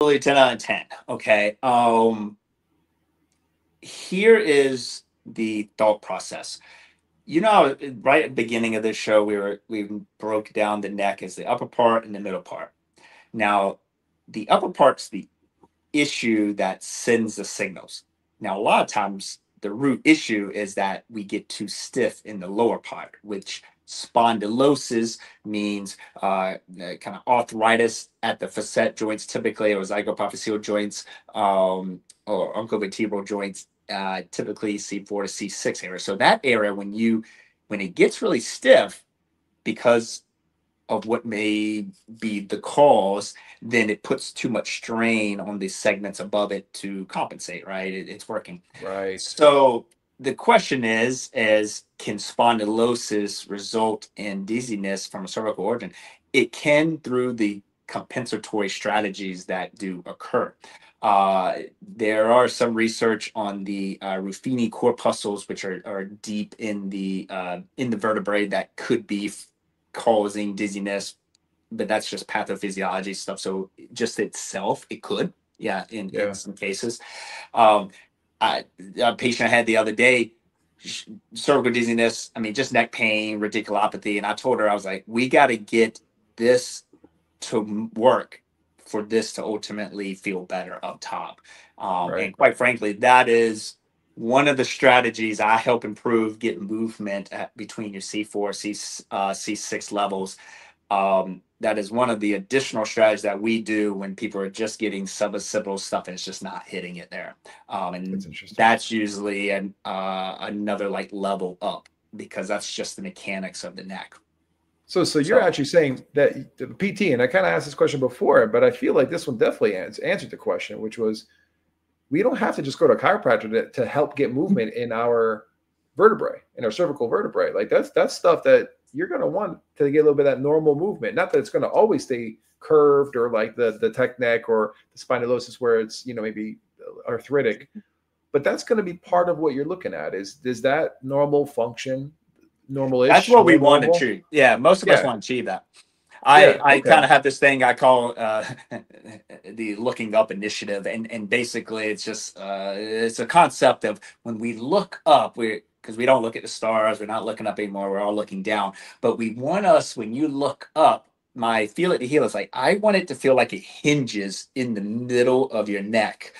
Absolutely 10 out of 10. Okay. Um, here is the thought process. You know, right at the beginning of this show, we were we broke down the neck as the upper part and the middle part. Now, the upper part's the issue that sends the signals. Now, a lot of times the root issue is that we get too stiff in the lower part, which spondylosis means uh, kind of arthritis at the facet joints, typically, or zygapophyseal joints, um, or uncovertebral joints, uh, typically C4 to C6 area. So that area, when you when it gets really stiff, because of what may be the cause, then it puts too much strain on the segments above it to compensate, right? It, it's working. Right. So the question is, is can spondylosis result in dizziness from a cervical origin? It can through the compensatory strategies that do occur. Uh, there are some research on the uh, Ruffini corpuscles, which are, are deep in the uh, in the vertebrae, that could be f- causing dizziness, but that's just pathophysiology stuff. So just itself, it could, yeah, in, Yeah. in some cases. Um, I, a patient I had the other day, cervical dizziness. I mean, just neck pain, radiculopathy, and I told her I was like, we got to get this to work for this to ultimately feel better up top. Um, Right. And quite frankly, that is one of the strategies I help improve get movement at, between your C4, C, uh, C6 levels. Um, that is one of the additional strategies that we do when people are just getting suboccipital stuff and it's just not hitting it there. Um, and That's interesting. that's usually an, uh, another like level up because that's just the mechanics of the neck. So, so you're So- actually saying that the PT, and I kind of asked this question before, but I feel like this one definitely ans- answered the question, which was we don't have to just go to a chiropractor to, to help get movement in our vertebrae, in our cervical vertebrae. Like that's that's stuff that you're going to want to get a little bit of that normal movement. Not that it's going to always stay curved or like the the tech neck or the spondylosis where it's you know maybe arthritic, but that's going to be part of what you're looking at. Is is that normal function? Normal That's what we want to achieve. Yeah, most of us want to achieve that. I, Yeah, I okay. kind of have this thing I call uh, the looking up initiative, and and basically it's just uh, it's a concept of when we look up, we because we don't look at the stars, we're not looking up anymore, we're all looking down. But we want us when you look up. My feel it to heal is like I want it to feel like it hinges in the middle of your neck.